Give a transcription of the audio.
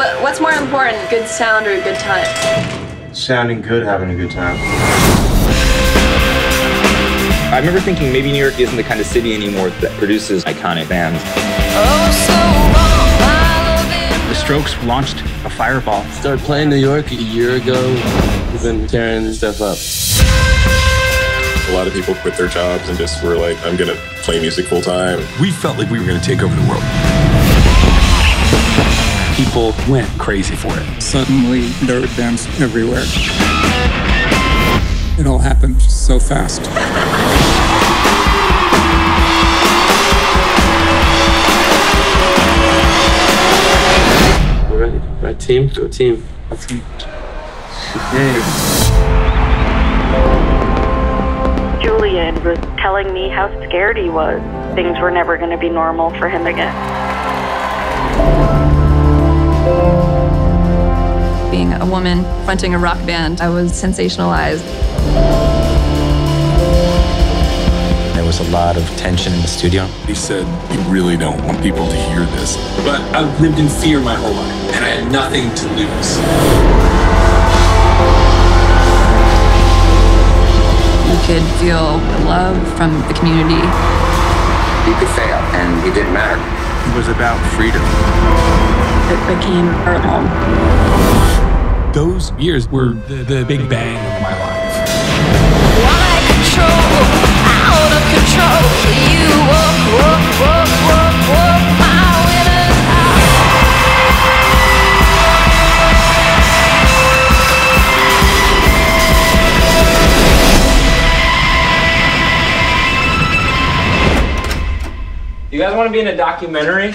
What, what's more important, good sound or a good time? Sounding good, having a good time. I remember thinking maybe New York isn't the kind of city anymore that produces iconic bands. The Strokes launched a fireball. Started playing New York a year ago. We've been tearing stuff up. A lot of people quit their jobs and just were like, I'm gonna play music full time. We felt like we were gonna take over the world. People went crazy for it. Suddenly, there were bands everywhere. It all happened so fast. We're ready. Right team? Go team. Okay. Julian was telling me how scared he was. Things were never going to be normal for him again. Woman fronting a rock band, I was sensationalized. There was a lot of tension in the studio. He said, You really don't want people to hear this. But I've lived in fear my whole life, and I had nothing to lose. You could feel the love from the community. You could fail, and it didn't matter. It was about freedom. It became our home. Those years were the, the big bang of my life. You guys want to be in a documentary?